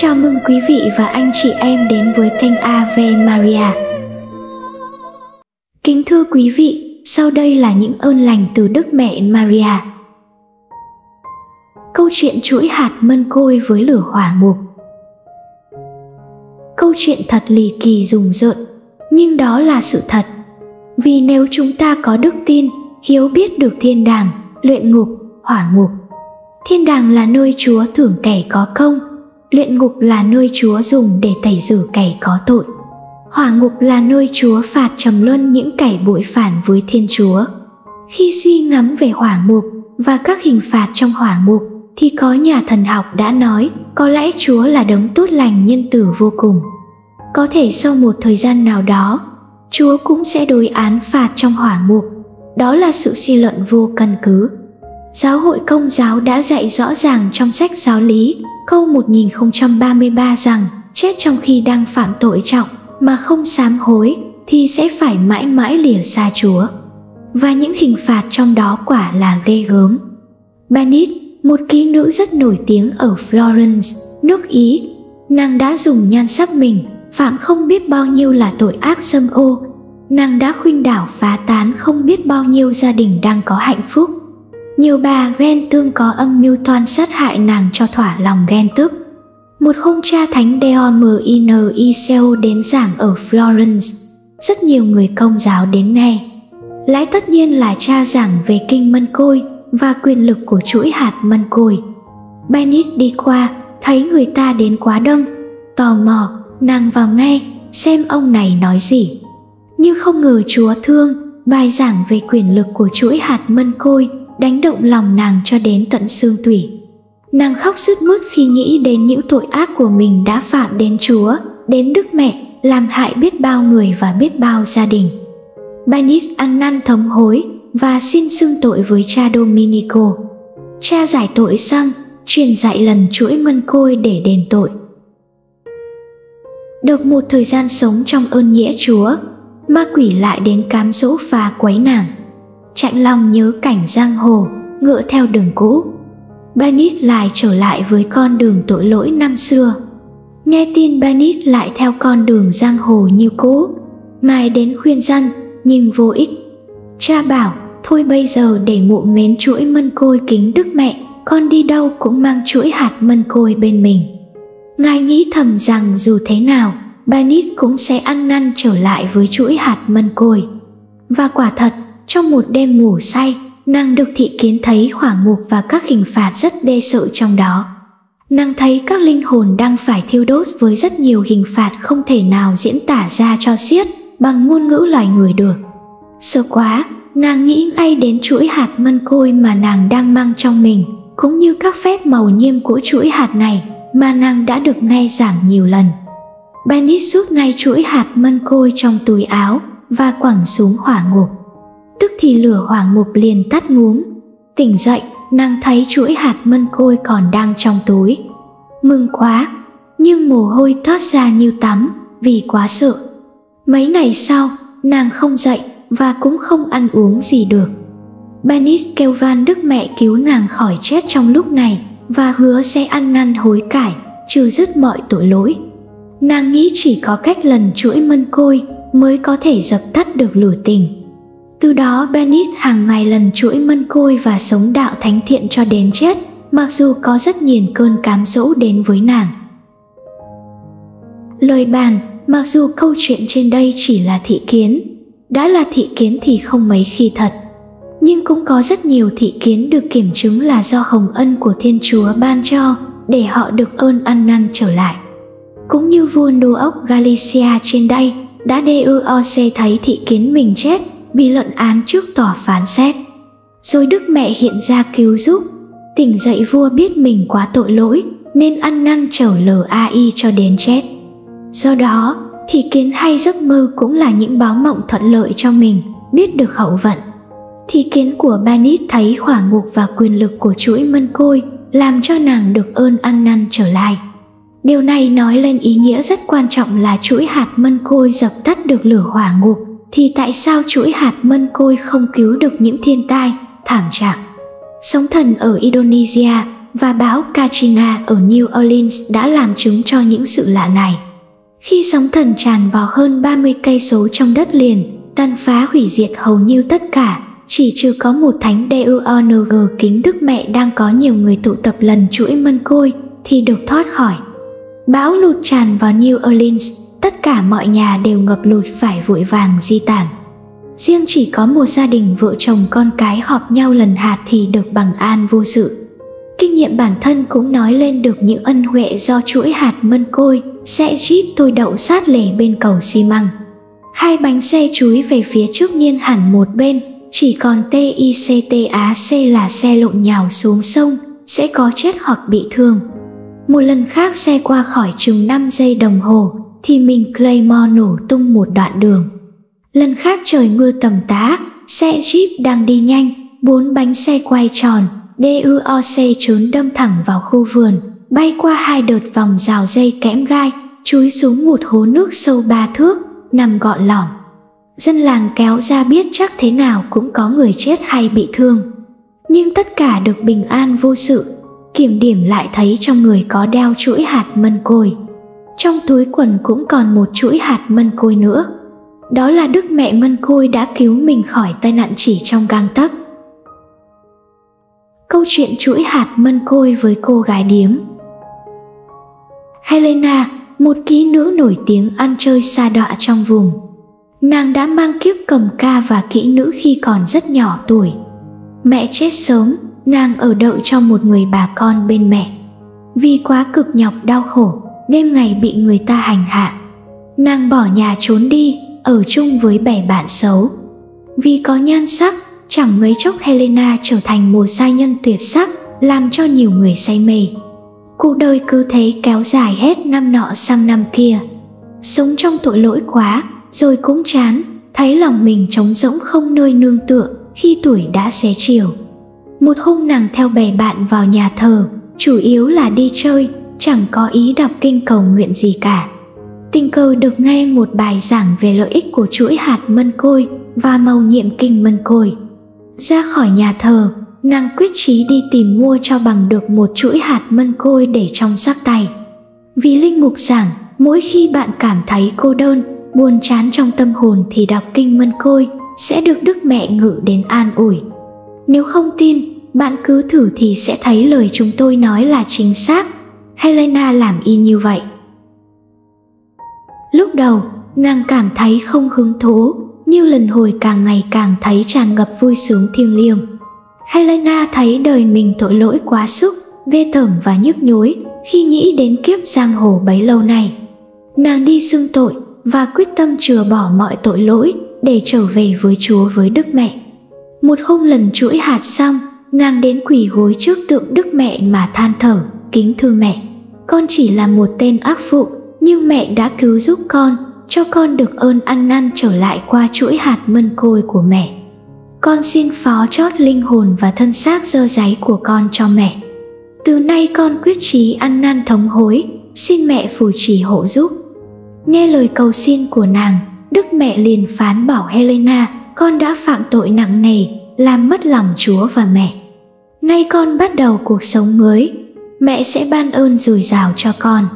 Chào mừng quý vị và anh chị em đến với kênh Ave Maria. Kính thưa quý vị, sau đây là những ơn lành từ Đức Mẹ Maria. Câu chuyện chuỗi hạt mân côi với lửa hỏa mục Câu chuyện thật lì kỳ rùng rợn, nhưng đó là sự thật. Vì nếu chúng ta có đức tin, hiếu biết được thiên đàng, luyện ngục, hỏa ngục. Thiên đàng là nơi Chúa thưởng kẻ có công, luyện ngục là nơi Chúa dùng để tẩy rửa kẻ có tội. Hỏa ngục là nơi Chúa phạt trầm luân những kẻ bội phản với Thiên Chúa. Khi suy ngẫm về hỏa ngục và các hình phạt trong hỏa ngục, thì có nhà thần học đã nói có lẽ Chúa là đấng tốt lành nhân tử vô cùng. Có thể sau một thời gian nào đó, Chúa cũng sẽ đối án phạt trong hỏa ngục. Đó là sự suy luận vô căn cứ. Giáo hội công giáo đã dạy rõ ràng trong sách giáo lý câu 1033 rằng chết trong khi đang phạm tội trọng mà không sám hối thì sẽ phải mãi mãi lìa xa Chúa. Và những hình phạt trong đó quả là ghê gớm. Banit, một kỹ nữ rất nổi tiếng ở Florence, nước Ý, nàng đã dùng nhan sắc mình phạm không biết bao nhiêu là tội ác xâm ô. Nàng đã khuynh đảo phá tán không biết bao nhiêu gia đình đang có hạnh phúc. Nhiều bà ghen tương có âm mưu toan sát hại nàng cho thỏa lòng ghen tức. Một hôm cha thánh Deominiceo đến giảng ở Florence. Rất nhiều người công giáo đến nghe. Lẽ tất nhiên là cha giảng về kinh mân côi và quyền lực của chuỗi hạt mân côi. Benit đi qua, thấy người ta đến quá đông, tò mò, nàng vào nghe, xem ông này nói gì. Nhưng không ngờ Chúa thương, bài giảng về quyền lực của chuỗi hạt mân côi đánh động lòng nàng cho đến tận xương tủy. Nàng khóc sướt mướt khi nghĩ đến những tội ác của mình đã phạm đến Chúa, đến Đức Mẹ, làm hại biết bao người và biết bao gia đình. Banis ăn năn thống hối và xin xưng tội với cha Dominico. Cha giải tội xong, truyền dạy lần chuỗi mân côi để đền tội. Được một thời gian sống trong ơn nghĩa Chúa, ma quỷ lại đến cám dỗ và quấy nàng chạy lòng nhớ cảnh giang hồ, ngựa theo đường cũ. Benit lại trở lại với con đường tội lỗi năm xưa. Nghe tin Benit lại theo con đường giang hồ như cũ, mai đến khuyên dân, nhưng vô ích. Cha bảo, thôi bây giờ để mụ mến chuỗi mân côi kính đức mẹ, con đi đâu cũng mang chuỗi hạt mân côi bên mình. Ngài nghĩ thầm rằng dù thế nào Benit cũng sẽ ăn năn trở lại với chuỗi hạt mân côi. Và quả thật trong một đêm ngủ say, nàng được thị kiến thấy hỏa ngục và các hình phạt rất đê sợ trong đó. Nàng thấy các linh hồn đang phải thiêu đốt với rất nhiều hình phạt không thể nào diễn tả ra cho xiết bằng ngôn ngữ loài người được. Sợ quá, nàng nghĩ ngay đến chuỗi hạt mân côi mà nàng đang mang trong mình, cũng như các phép màu nhiêm của chuỗi hạt này mà nàng đã được nghe giảng nhiều lần. Benit rút ngay chuỗi hạt mân côi trong túi áo và quẳng xuống hỏa ngục thì lửa hoàng mục liền tắt ngúm. Tỉnh dậy, nàng thấy chuỗi hạt mân côi còn đang trong túi. Mừng quá, nhưng mồ hôi thoát ra như tắm, vì quá sợ. Mấy ngày sau, nàng không dậy và cũng không ăn uống gì được. Benis kêu van đức mẹ cứu nàng khỏi chết trong lúc này và hứa sẽ ăn năn hối cải, trừ dứt mọi tội lỗi. Nàng nghĩ chỉ có cách lần chuỗi mân côi mới có thể dập tắt được lửa tình từ đó Bennett hàng ngày lần chuỗi mân côi và sống đạo thánh thiện cho đến chết, mặc dù có rất nhiều cơn cám dỗ đến với nàng. Lời bàn, mặc dù câu chuyện trên đây chỉ là thị kiến, đã là thị kiến thì không mấy khi thật, nhưng cũng có rất nhiều thị kiến được kiểm chứng là do hồng ân của Thiên Chúa ban cho để họ được ơn ăn năn trở lại. Cũng như vua Đô ốc Galicia trên đây đã DUOC thấy thị kiến mình chết bị luận án trước tòa phán xét. Rồi đức mẹ hiện ra cứu giúp. Tỉnh dậy vua biết mình quá tội lỗi, nên ăn năn trở lai cho đến chết. Do đó, thì kiến hay giấc mơ cũng là những báo mộng thuận lợi cho mình, biết được hậu vận. Thì kiến của Banit thấy hỏa ngục và quyền lực của chuỗi mân côi làm cho nàng được ơn ăn năn trở lại. Điều này nói lên ý nghĩa rất quan trọng là chuỗi hạt mân côi dập tắt được lửa hỏa ngục thì tại sao chuỗi hạt mân côi không cứu được những thiên tai, thảm trạng? Sóng thần ở Indonesia và bão Katrina ở New Orleans đã làm chứng cho những sự lạ này. Khi sóng thần tràn vào hơn 30 cây số trong đất liền, tan phá hủy diệt hầu như tất cả, chỉ trừ có một thánh DUONG kính Đức Mẹ đang có nhiều người tụ tập lần chuỗi mân côi thì được thoát khỏi. Bão lụt tràn vào New Orleans, tất cả mọi nhà đều ngập lụt phải vội vàng di tản. Riêng chỉ có một gia đình vợ chồng con cái họp nhau lần hạt thì được bằng an vô sự. Kinh nghiệm bản thân cũng nói lên được những ân huệ do chuỗi hạt mân côi, sẽ jeep tôi đậu sát lề bên cầu xi măng. Hai bánh xe chúi về phía trước nhiên hẳn một bên, chỉ còn TICTAC là xe lộn nhào xuống sông, sẽ có chết hoặc bị thương. Một lần khác xe qua khỏi chừng 5 giây đồng hồ, thì mình Claymore nổ tung một đoạn đường. Lần khác trời mưa tầm tá, xe Jeep đang đi nhanh, bốn bánh xe quay tròn, DUOC trốn đâm thẳng vào khu vườn, bay qua hai đợt vòng rào dây kẽm gai, chúi xuống một hố nước sâu ba thước, nằm gọn lỏng. Dân làng kéo ra biết chắc thế nào cũng có người chết hay bị thương. Nhưng tất cả được bình an vô sự, kiểm điểm lại thấy trong người có đeo chuỗi hạt mân côi. Trong túi quần cũng còn một chuỗi hạt mân côi nữa. Đó là Đức Mẹ Mân Côi đã cứu mình khỏi tai nạn chỉ trong gang tấc. Câu chuyện chuỗi hạt mân côi với cô gái điếm Helena, một kỹ nữ nổi tiếng ăn chơi xa đọa trong vùng. Nàng đã mang kiếp cầm ca và kỹ nữ khi còn rất nhỏ tuổi. Mẹ chết sớm, nàng ở đợi cho một người bà con bên mẹ. Vì quá cực nhọc đau khổ, đêm ngày bị người ta hành hạ. Nàng bỏ nhà trốn đi, ở chung với bè bạn xấu. Vì có nhan sắc, chẳng mấy chốc Helena trở thành một giai nhân tuyệt sắc, làm cho nhiều người say mê. Cuộc đời cứ thế kéo dài hết năm nọ sang năm kia. Sống trong tội lỗi quá, rồi cũng chán, thấy lòng mình trống rỗng không nơi nương tựa khi tuổi đã xế chiều. Một hôm nàng theo bè bạn vào nhà thờ, chủ yếu là đi chơi, chẳng có ý đọc kinh cầu nguyện gì cả tình cờ được nghe một bài giảng về lợi ích của chuỗi hạt mân côi và màu nhiệm kinh mân côi. Ra khỏi nhà thờ, nàng quyết chí đi tìm mua cho bằng được một chuỗi hạt mân côi để trong sắc tay. Vì linh mục giảng, mỗi khi bạn cảm thấy cô đơn, buồn chán trong tâm hồn thì đọc kinh mân côi sẽ được Đức Mẹ ngự đến an ủi. Nếu không tin, bạn cứ thử thì sẽ thấy lời chúng tôi nói là chính xác. Helena làm y như vậy. Lúc đầu, nàng cảm thấy không hứng thú, như lần hồi càng ngày càng thấy tràn ngập vui sướng thiêng liêng. Helena thấy đời mình tội lỗi quá sức, ghê tởm và nhức nhối khi nghĩ đến kiếp giang hồ bấy lâu này. Nàng đi xưng tội và quyết tâm chừa bỏ mọi tội lỗi để trở về với Chúa với Đức Mẹ. Một không lần chuỗi hạt xong, nàng đến quỳ gối trước tượng Đức Mẹ mà than thở, kính thưa mẹ. Con chỉ là một tên ác phụ, nhưng mẹ đã cứu giúp con cho con được ơn ăn năn trở lại qua chuỗi hạt mân côi của mẹ. Con xin phó chót linh hồn và thân xác dơ giấy của con cho mẹ. Từ nay con quyết chí ăn năn thống hối xin mẹ phù trì hộ giúp. Nghe lời cầu xin của nàng đức mẹ liền phán bảo helena con đã phạm tội nặng nề làm mất lòng chúa và mẹ. Nay con bắt đầu cuộc sống mới mẹ sẽ ban ơn dồi dào cho con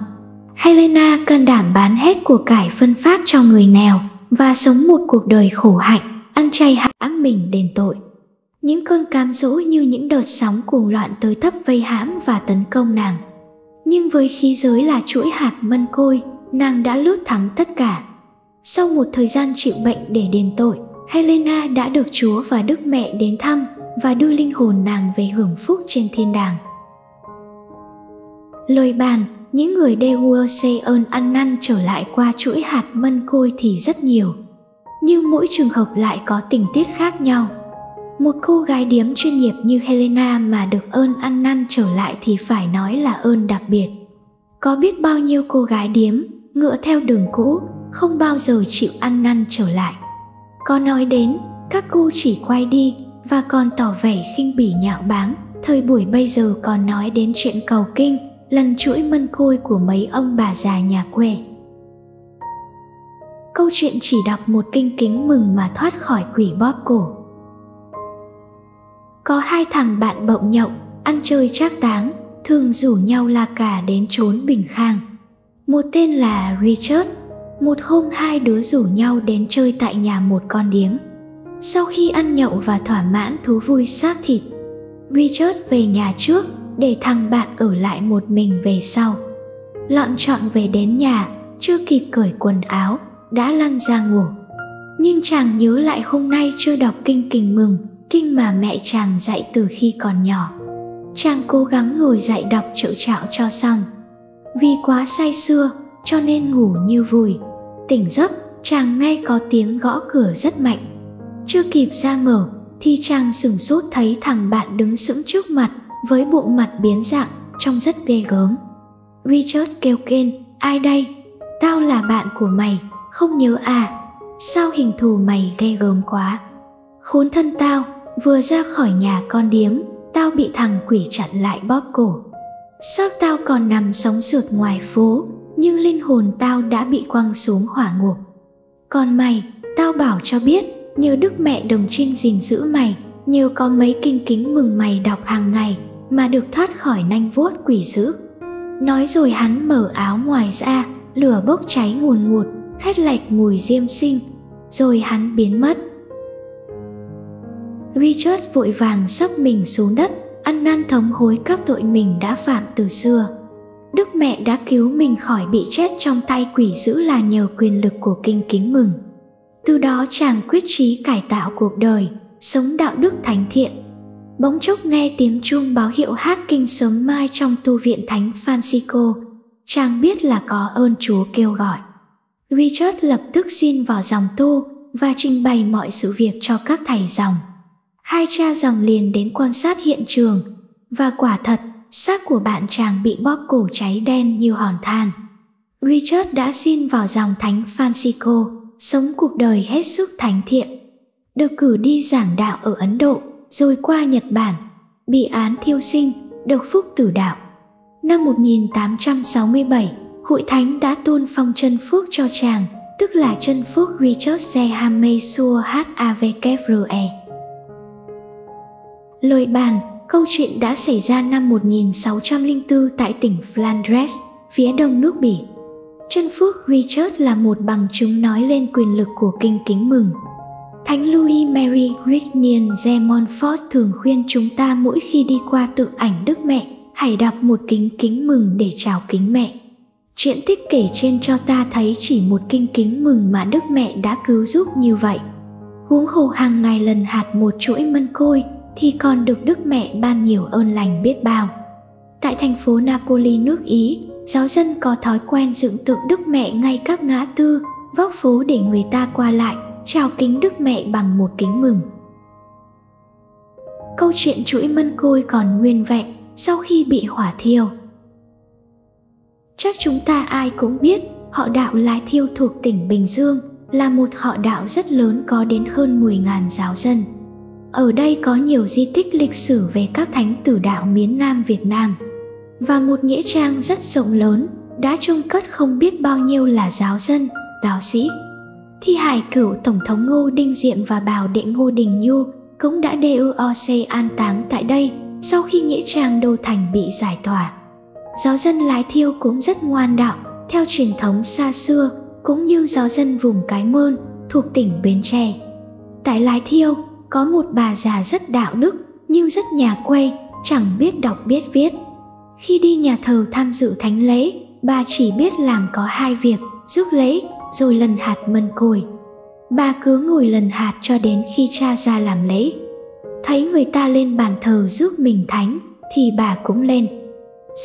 Helena can đảm bán hết của cải phân phát cho người nghèo và sống một cuộc đời khổ hạnh, ăn chay hãm mình đền tội. Những cơn cám dỗ như những đợt sóng cuồng loạn tới thấp vây hãm và tấn công nàng. Nhưng với khí giới là chuỗi hạt mân côi, nàng đã lướt thắng tất cả. Sau một thời gian chịu bệnh để đền tội, Helena đã được Chúa và Đức Mẹ đến thăm và đưa linh hồn nàng về hưởng phúc trên thiên đàng. Lời bàn, những người Dewa xây ơn ăn năn trở lại qua chuỗi hạt mân côi thì rất nhiều. Nhưng mỗi trường hợp lại có tình tiết khác nhau. Một cô gái điếm chuyên nghiệp như helena mà được ơn ăn năn trở lại thì phải nói là ơn đặc biệt. Có biết bao nhiêu cô gái điếm, ngựa theo đường cũ, không bao giờ chịu ăn năn trở lại. Có nói đến, các cô chỉ quay đi và còn tỏ vẻ khinh bỉ nhạo báng. Thời buổi bây giờ còn nói đến chuyện cầu kinh lần chuỗi mân côi của mấy ông bà già nhà quê câu chuyện chỉ đọc một kinh kính mừng mà thoát khỏi quỷ bóp cổ có hai thằng bạn bộng nhậu ăn chơi trác táng thường rủ nhau là cả đến trốn bình khang. Một tên là Richard, một hôm hai đứa rủ nhau đến chơi tại nhà một con điếm. Sau khi ăn nhậu và thỏa mãn thú vui xác thịt, Richard về nhà trước để thằng bạn ở lại một mình về sau. Lọn trọn về đến nhà, chưa kịp cởi quần áo, đã lăn ra ngủ. Nhưng chàng nhớ lại hôm nay chưa đọc kinh kình mừng, kinh mà mẹ chàng dạy từ khi còn nhỏ. Chàng cố gắng ngồi dậy đọc trợ trạo cho xong. Vì quá say sưa, cho nên ngủ như vùi. Tỉnh giấc, chàng nghe có tiếng gõ cửa rất mạnh. Chưa kịp ra mở, thì chàng sửng sốt thấy thằng bạn đứng sững trước mặt với bộ mặt biến dạng, trông rất ghê gớm. Richard kêu kên, ai đây? Tao là bạn của mày, không nhớ à? Sao hình thù mày ghê gớm quá? Khốn thân tao, vừa ra khỏi nhà con điếm, tao bị thằng quỷ chặn lại bóp cổ. Xác tao còn nằm sống sượt ngoài phố, nhưng linh hồn tao đã bị quăng xuống hỏa ngục. Còn mày, tao bảo cho biết, nhờ Đức Mẹ Đồng Trinh gìn giữ mày, nhờ có mấy kinh kính mừng mày đọc hàng ngày mà được thoát khỏi nanh vuốt quỷ dữ. Nói rồi hắn mở áo ngoài ra, lửa bốc cháy nguồn ngụt, khét lạch mùi diêm sinh, rồi hắn biến mất. Richard vội vàng sắp mình xuống đất, ăn năn thống hối các tội mình đã phạm từ xưa. Đức mẹ đã cứu mình khỏi bị chết trong tay quỷ dữ là nhờ quyền lực của kinh kính mừng. Từ đó chàng quyết chí cải tạo cuộc đời, sống đạo đức thánh thiện. Bỗng chốc nghe tiếng chuông báo hiệu hát kinh sớm mai trong tu viện thánh Francisco. Chàng biết là có ơn Chúa kêu gọi. Richard lập tức xin vào dòng tu và trình bày mọi sự việc cho các thầy dòng. Hai cha dòng liền đến quan sát hiện trường và quả thật xác của bạn chàng bị bóp cổ cháy đen như hòn than. Richard đã xin vào dòng thánh Francisco, sống cuộc đời hết sức thánh thiện. Được cử đi giảng đạo ở Ấn Độ, rồi qua Nhật Bản, bị án thiêu sinh, được phúc tử đạo. Năm 1867, hội thánh đã tôn phong chân phước cho chàng, tức là chân phước Richard Zehame Sur HAVKRE. Lời bàn, câu chuyện đã xảy ra năm 1604 tại tỉnh Flandres, phía đông nước Bỉ. Chân phước Richard là một bằng chứng nói lên quyền lực của kinh kính mừng. Thánh Louis Mary Whitney de Montfort thường khuyên chúng ta mỗi khi đi qua tượng ảnh Đức Mẹ, hãy đọc một kính kính mừng để chào kính mẹ. Chuyện tích kể trên cho ta thấy chỉ một kinh kính mừng mà Đức Mẹ đã cứu giúp như vậy. Huống hồ hàng ngày lần hạt một chuỗi mân côi thì còn được Đức Mẹ ban nhiều ơn lành biết bao. Tại thành phố Napoli nước Ý, giáo dân có thói quen dựng tượng Đức Mẹ ngay các ngã tư, góc phố để người ta qua lại, chào kính Đức Mẹ bằng một kính mừng. Câu chuyện chuỗi mân côi còn nguyên vẹn sau khi bị hỏa thiêu. Chắc chúng ta ai cũng biết họ đạo Lái Thiêu thuộc tỉnh Bình Dương là một họ đạo rất lớn có đến hơn 10.000 giáo dân. Ở đây có nhiều di tích lịch sử về các thánh tử đạo miến Nam Việt Nam và một nghĩa trang rất rộng lớn đã trông cất không biết bao nhiêu là giáo dân, đạo sĩ. Thi hài cựu Tổng thống Ngô Đinh Diệm và bảo đệ Ngô Đình Nhu cũng đã DUOC an táng tại đây sau khi nghĩa trang đô thành bị giải tỏa. Giáo dân Lái Thiêu cũng rất ngoan đạo, theo truyền thống xa xưa, cũng như giáo dân vùng Cái Mơn thuộc tỉnh Bến Tre. Tại Lái Thiêu có một bà già rất đạo đức nhưng rất nhà quê, chẳng biết đọc biết viết. Khi đi nhà thờ tham dự thánh lễ, bà chỉ biết làm có hai việc, rước lễ rồi lần hạt mân côi. Bà cứ ngồi lần hạt cho đến khi cha ra làm lễ. Thấy người ta lên bàn thờ rước mình thánh thì bà cũng lên.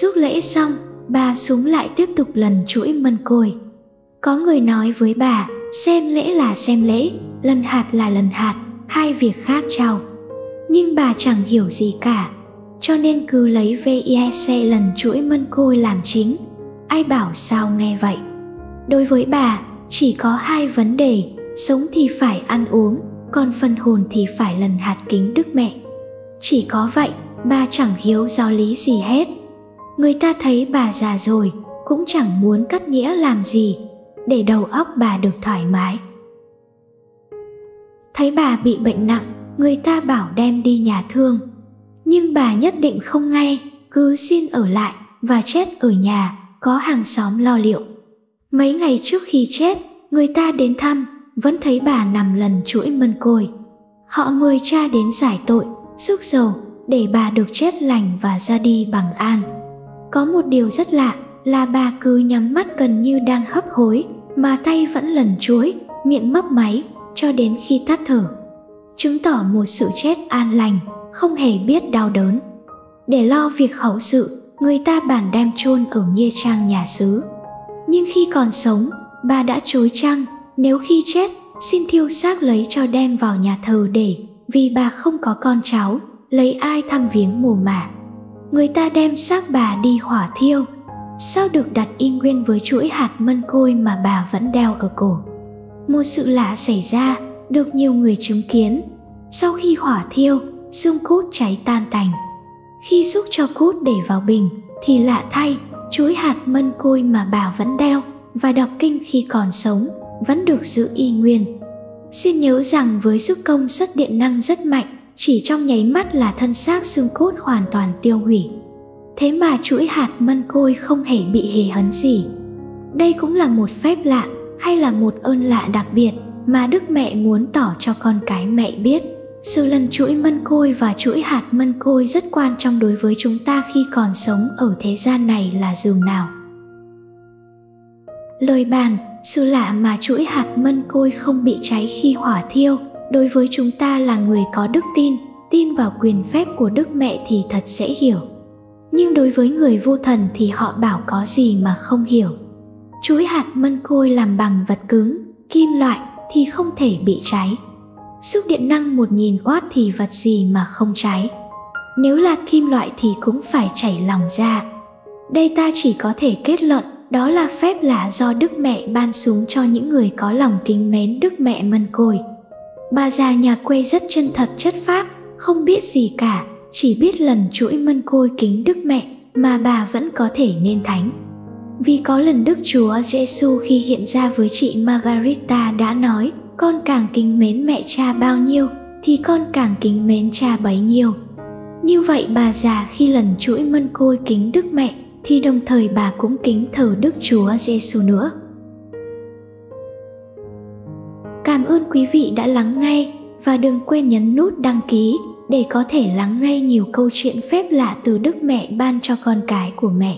Rước lễ xong, bà xuống lại tiếp tục lần chuỗi mân côi. Có người nói với bà, xem lễ là xem lễ, lần hạt là lần hạt, hai việc khác nhau. Nhưng bà chẳng hiểu gì cả, cho nên cứ lấy VIC lần chuỗi mân côi làm chính. Ai bảo sao nghe vậy? Đối với bà, chỉ có hai vấn đề, sống thì phải ăn uống, còn phần hồn thì phải lần hạt kính Đức Mẹ. Chỉ có vậy, bà chẳng hiếu giáo lý gì hết. Người ta thấy bà già rồi, cũng chẳng muốn cắt nghĩa làm gì, để đầu óc bà được thoải mái. Thấy bà bị bệnh nặng, người ta bảo đem đi nhà thương. Nhưng bà nhất định không ngay, cứ xin ở lại và chết ở nhà, có hàng xóm lo liệu. Mấy ngày trước khi chết, người ta đến thăm, vẫn thấy bà nằm lần chuỗi mân côi. Họ mời cha đến giải tội, sức dầu, để bà được chết lành và ra đi bằng an. Có một điều rất lạ là bà cứ nhắm mắt gần như đang hấp hối, mà tay vẫn lần chuối, miệng mấp máy, cho đến khi tắt thở. Chứng tỏ một sự chết an lành, không hề biết đau đớn. Để lo việc hậu sự, người ta bản đem chôn ở nghĩa trang nhà xứ. Nhưng khi còn sống, bà đã chối chăng? Nếu khi chết xin thiêu xác lấy cho đem vào nhà thờ để vì bà không có con cháu lấy ai thăm viếng mồ mả? Người ta đem xác bà đi hỏa thiêu. Sao được đặt y nguyên với chuỗi hạt mân côi mà bà vẫn đeo ở cổ? Một sự lạ xảy ra được nhiều người chứng kiến. Sau khi hỏa thiêu xương cốt cháy tan tành. Khi xúc cho cốt để vào bình thì lạ thay chuỗi hạt mân côi mà bà vẫn đeo và đọc kinh khi còn sống vẫn được giữ y nguyên. Xin nhớ rằng với sức công suất điện năng rất mạnh, chỉ trong nháy mắt là thân xác xương cốt hoàn toàn tiêu hủy. Thế mà chuỗi hạt mân côi không hề bị hề hấn gì. Đây cũng là một phép lạ hay là một ơn lạ đặc biệt mà đức mẹ muốn tỏ cho con cái mẹ biết sự lần chuỗi mân côi và chuỗi hạt mân côi rất quan trọng đối với chúng ta khi còn sống ở thế gian này là dường nào. Lời bàn, sự lạ mà chuỗi hạt mân côi không bị cháy khi hỏa thiêu, đối với chúng ta là người có đức tin tin vào quyền phép của đức mẹ thì thật dễ hiểu. Nhưng đối với người vô thần thì họ bảo có gì mà không hiểu. Chuỗi hạt mân côi làm bằng vật cứng, kim loại thì không thể bị cháy sức điện năng một nghìn thì vật gì mà không cháy? Nếu là kim loại thì cũng phải chảy lòng ra. Đây ta chỉ có thể kết luận đó là phép lạ do đức mẹ ban xuống cho những người có lòng kính mến đức mẹ mân côi. Bà già nhà quê rất chân thật chất pháp, không biết gì cả chỉ biết lần chuỗi mân côi kính đức mẹ mà bà vẫn có thể nên thánh. Vì có lần đức chúa giêsu khi hiện ra với chị margarita đã nói con càng kính mến mẹ cha bao nhiêu, thì con càng kính mến cha bấy nhiêu. Như vậy bà già khi lần chuỗi mân côi kính đức mẹ, thì đồng thời bà cũng kính thờ đức chúa giêsu nữa. Cảm ơn quý vị đã lắng nghe, và đừng quên nhấn nút đăng ký để có thể lắng nghe nhiều câu chuyện phép lạ từ đức mẹ ban cho con cái của mẹ.